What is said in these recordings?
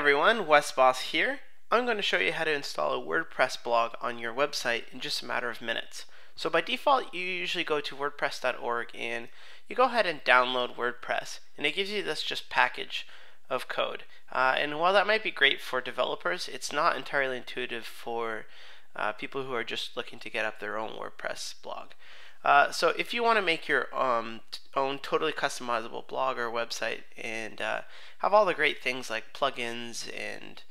everyone, Wes Bos here. I'm going to show you how to install a WordPress blog on your website in just a matter of minutes. So by default, you usually go to wordpress.org and you go ahead and download WordPress, and it gives you this just package of code. Uh, and while that might be great for developers, it's not entirely intuitive for uh, people who are just looking to get up their own WordPress blog. Uh, so if you want to make your um, own totally customizable blog or website and uh, have all the great things like plugins and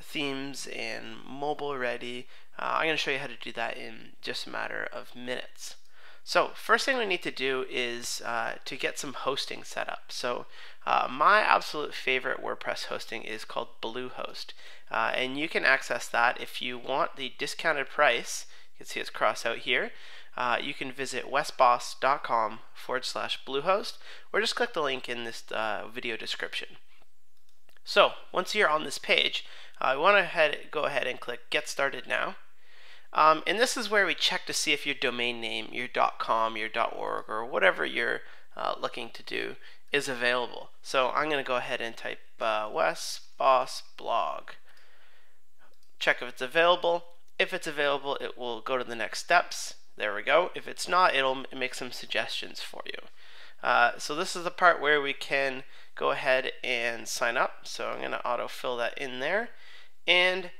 themes and mobile ready, uh, I'm going to show you how to do that in just a matter of minutes. So first thing we need to do is uh, to get some hosting set up. So uh, my absolute favorite WordPress hosting is called Bluehost. Uh, and you can access that if you want the discounted price. You can see it's crossed out here. Uh, you can visit wesbos.com forward slash Bluehost or just click the link in this uh, video description. So once you're on this page, I want to go ahead and click Get Started Now. Um, and this is where we check to see if your domain name, your .com, your .org, or whatever you're uh, looking to do is available. So I'm going to go ahead and type uh, Blog. Check if it's available. If it's available, it will go to the next steps. There we go. If it's not, it'll make some suggestions for you. Uh, so this is the part where we can go ahead and sign up. So I'm going to autofill that in there. And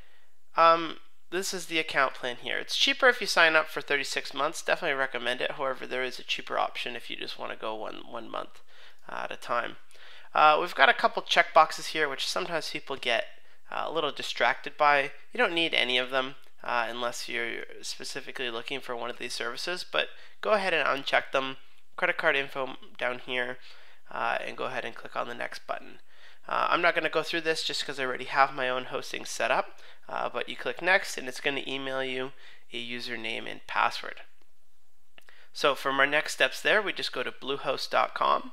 um, this is the account plan here. It's cheaper if you sign up for 36 months. Definitely recommend it. However, there is a cheaper option if you just want to go one, one month uh, at a time. Uh, we've got a couple checkboxes here, which sometimes people get uh, a little distracted by. You don't need any of them uh, unless you're specifically looking for one of these services, but go ahead and uncheck them. Credit card info down here, uh, and go ahead and click on the next button. Uh, I'm not going to go through this just because I already have my own hosting set up, uh, but you click next and it's going to email you a username and password. So from our next steps there, we just go to bluehost.com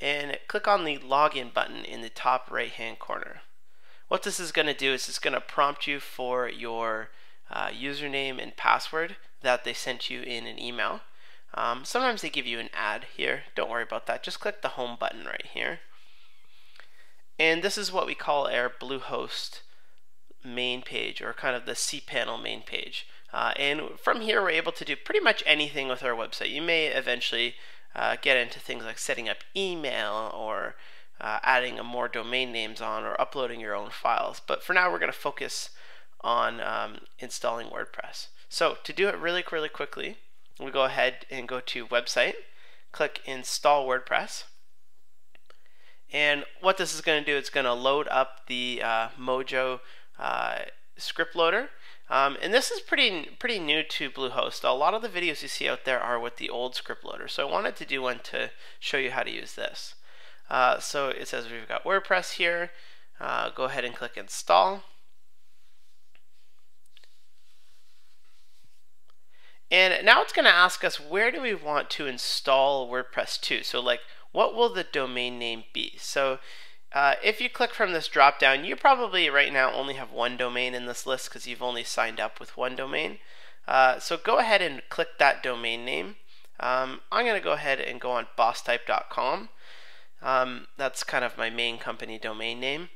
and click on the login button in the top right hand corner. What this is going to do is it's going to prompt you for your uh, username and password that they sent you in an email. Um, sometimes they give you an ad here. Don't worry about that. Just click the home button right here. And this is what we call our Bluehost main page or kind of the cPanel main page. Uh, and from here we're able to do pretty much anything with our website. You may eventually uh, get into things like setting up email or uh, adding more domain names on or uploading your own files. But for now we're going to focus on um, installing WordPress. So to do it really, really quickly, we go ahead and go to website, click install WordPress. And what this is going to do, it's going to load up the uh, Mojo uh, script loader. Um, and this is pretty pretty new to Bluehost. A lot of the videos you see out there are with the old script loader. So I wanted to do one to show you how to use this. Uh, so it says we've got WordPress here. Uh, go ahead and click install. And now it's going to ask us where do we want to install WordPress to. So like what will the domain name be? So uh, if you click from this drop down, you probably right now only have one domain in this list because you've only signed up with one domain. Uh, so go ahead and click that domain name. Um, I'm going to go ahead and go on bosstype.com. Um, that's kind of my main company domain name.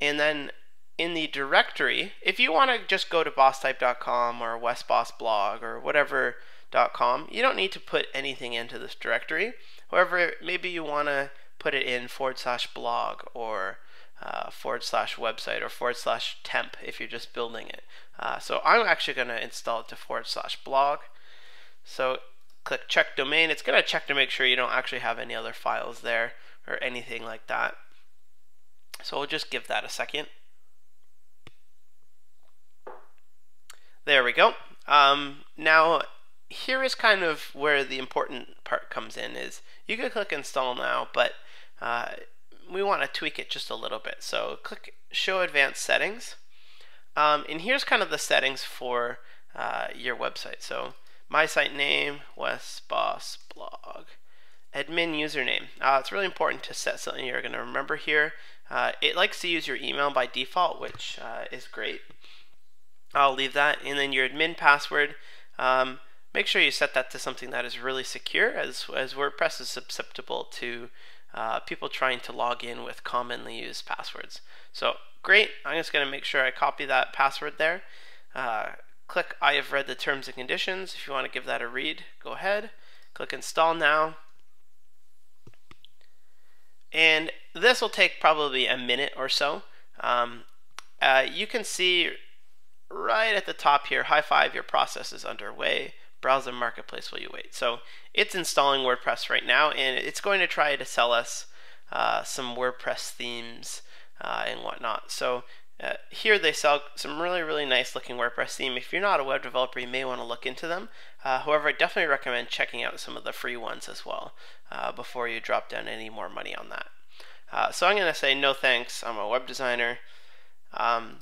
And then in the directory, if you want to just go to bosstype.com or wesbosblog or whatever.com, you don't need to put anything into this directory. However, maybe you want to put it in forward slash blog or uh, forward slash website or forward slash temp if you're just building it. Uh, so I'm actually going to install it to forward slash blog. So click check domain. It's going to check to make sure you don't actually have any other files there or anything like that. So we'll just give that a second. There we go. Um, now here is kind of where the important part comes in is you can click install now, but uh, we want to tweak it just a little bit. So click show advanced settings. Um, and here's kind of the settings for uh, your website. So my site name, Wes Bos Blog. Admin username. Uh, it's really important to set something you're going to remember here. Uh, it likes to use your email by default, which uh, is great. I'll leave that. And then your admin password. Um, make sure you set that to something that is really secure as, as WordPress is susceptible to uh, people trying to log in with commonly used passwords. So great, I'm just going to make sure I copy that password there. Uh, click I have read the terms and conditions. If you want to give that a read, go ahead. Click install now. And this will take probably a minute or so. Um, uh, you can see right at the top here, high five, your process is underway. Browse the marketplace while you wait. So it's installing WordPress right now, and it's going to try to sell us uh, some WordPress themes uh, and whatnot. So uh, here they sell some really, really nice looking WordPress theme. If you're not a web developer, you may want to look into them. Uh, however, I definitely recommend checking out some of the free ones as well uh, before you drop down any more money on that. Uh, so I'm going to say no thanks. I'm a web designer. Um,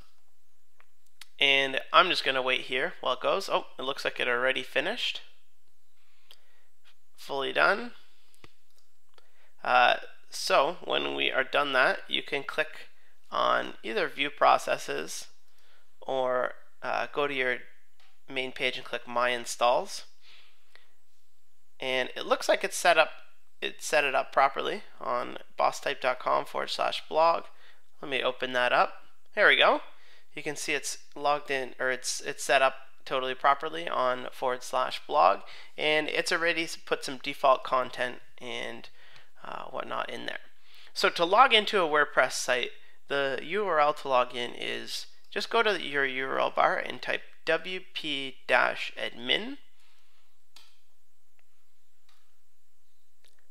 and I'm just going to wait here while it goes. Oh, it looks like it already finished. Fully done. Uh, so when we are done that, you can click on either view processes or uh, go to your main page and click my installs. And it looks like it's set up it set it up properly on bosstype.com forward slash blog. Let me open that up. There we go. You can see it's logged in or it's it's set up totally properly on forward slash blog and it's already put some default content and uh, whatnot in there. So to log into a WordPress site, the URL to log in is just go to your URL bar and type wp-admin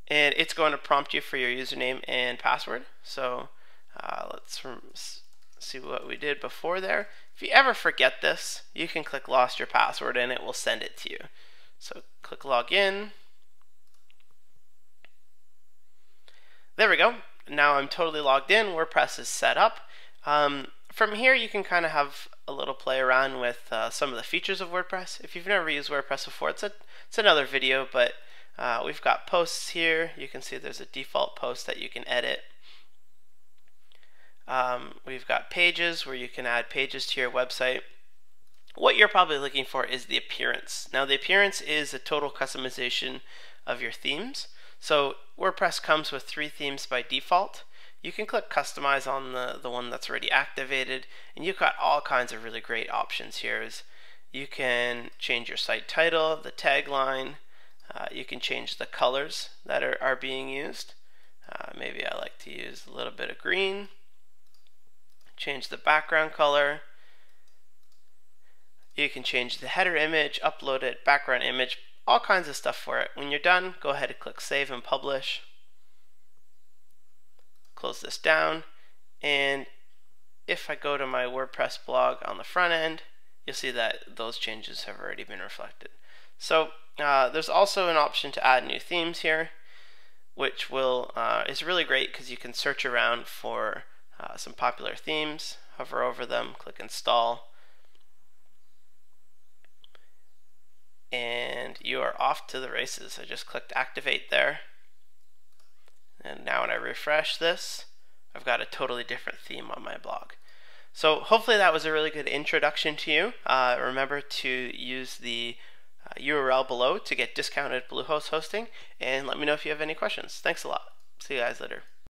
and it's going to prompt you for your username and password. So uh, let's see what we did before there. If you ever forget this, you can click lost your password and it will send it to you. So click login. There we go. Now I'm totally logged in. WordPress is set up. Um, from here, you can kind of have a little play around with uh, some of the features of WordPress. If you've never used WordPress before, it's a it's another video, but uh, we've got posts here. You can see there's a default post that you can edit. Um, we've got pages where you can add pages to your website. What you're probably looking for is the appearance. Now the appearance is a total customization of your themes. So WordPress comes with three themes by default. You can click customize on the, the one that's already activated and you've got all kinds of really great options here. You can change your site title, the tagline, uh, you can change the colors that are, are being used. Uh, maybe I like to use a little bit of green. Change the background color. You can change the header image, upload it, background image, all kinds of stuff for it. When you're done, go ahead and click Save and Publish. Close this down. And if I go to my WordPress blog on the front end, you'll see that those changes have already been reflected. So uh, there's also an option to add new themes here, which will uh, is really great because you can search around for uh, some popular themes, hover over them, click install, and you are off to the races. I just clicked activate there, and now when I refresh this, I've got a totally different theme on my blog. So hopefully that was a really good introduction to you. Uh, remember to use the URL below to get discounted Bluehost hosting, and let me know if you have any questions. Thanks a lot. See you guys later.